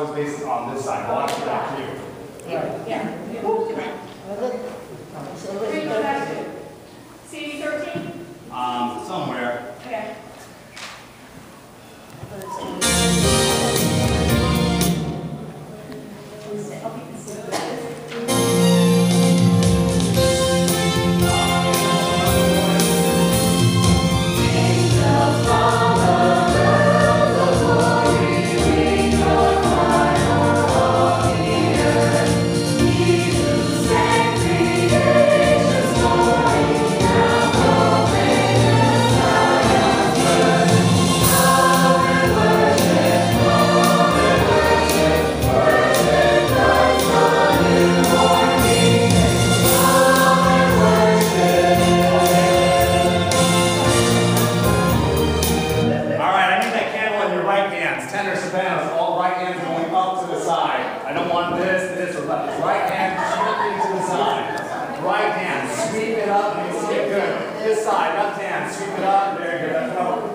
always facing on this side. Watch that cue. Yeah. Yeah. Where this, this, or that. Right hand strictly to the side. Right hand, sweep it up, you can see it good. This side, left hand, sweep it up, very good. That's